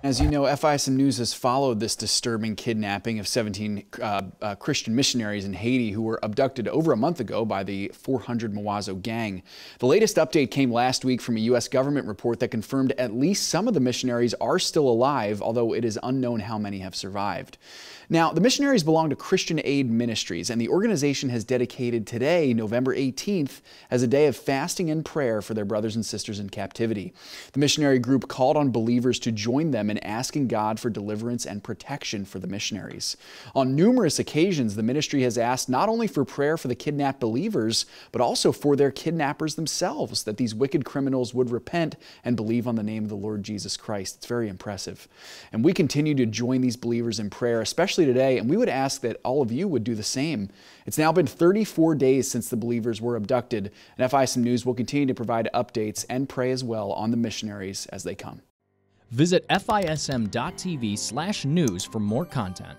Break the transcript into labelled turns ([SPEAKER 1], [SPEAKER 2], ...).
[SPEAKER 1] As you know, FISM News has followed this disturbing kidnapping of 17 uh, uh, Christian missionaries in Haiti who were abducted over a month ago by the 400 Mawozo gang. The latest update came last week from a U.S. government report that confirmed at least some of the missionaries are still alive, although it is unknown how many have survived. Now, the missionaries belong to Christian Aid Ministries, and the organization has dedicated today, November 18th, as a day of fasting and prayer for their brothers and sisters in captivity. The missionary group called on believers to join them in asking God for deliverance and protection for the missionaries. On numerous occasions, the ministry has asked not only for prayer for the kidnapped believers, but also for their kidnappers themselves, that these wicked criminals would repent and believe on the name of the Lord Jesus Christ. It's very impressive. And we continue to join these believers in prayer, especially today, and we would ask that all of you would do the same. It's now been 34 days since the believers were abducted, and FISM News will continue to provide updates and pray as well on the missionaries as they come.
[SPEAKER 2] Visit fism.tv slash news for more content.